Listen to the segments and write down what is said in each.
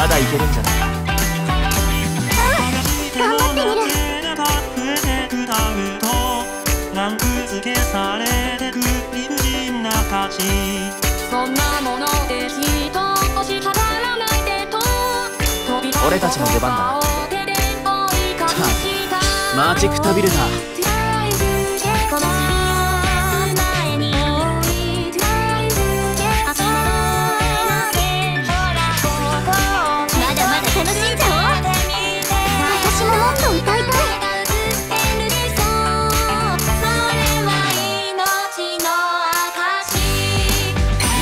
まだいけるんじゃないそんなもので人をしかからないでと俺た？ちの出番だなマーチクタビルダ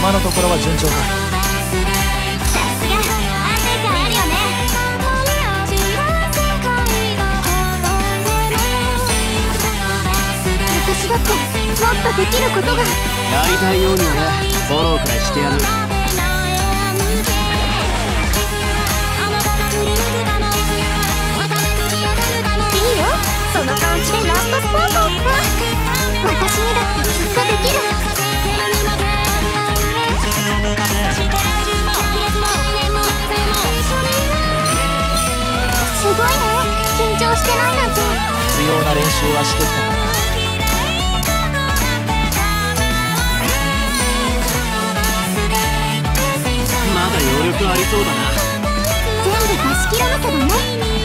今のところは順調かさすが安定感あるよね私だってもっとできることが。やりたいようにはねフォローくらいしてやるしてないなんて。必要な練習はしてきた。からまだ余力ありそうだな。全部出し切らなきゃだね